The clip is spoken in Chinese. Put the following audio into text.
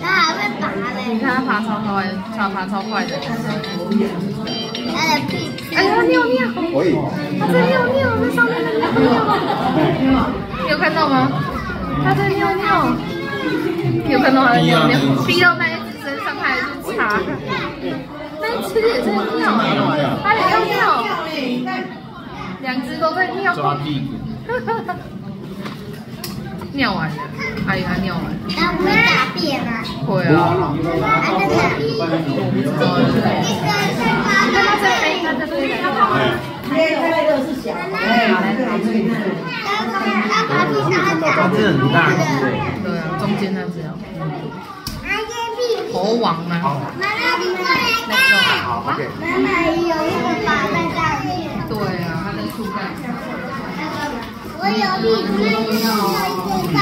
它还会爬嘞，你看它爬超快，超爬超快的。它的屁屁。哎，它尿尿，可以。它在尿尿，在上面在尿尿。你有看到吗？它在尿尿。你有看到它在尿尿？逼到那一只身上，它还去擦。那一只也在尿，它也在尿，两只都在尿。抓屁股。尿完了，阿姨它尿完了。它会大便吗？会啊。它在哪里？我不知道。它在飞，它在飞。它是小。的。对啊，中间那只啊。猴王吗。妈妈，你过来看。妈妈有一个宝在上面。对啊，它在树干上。我有一只，有一只。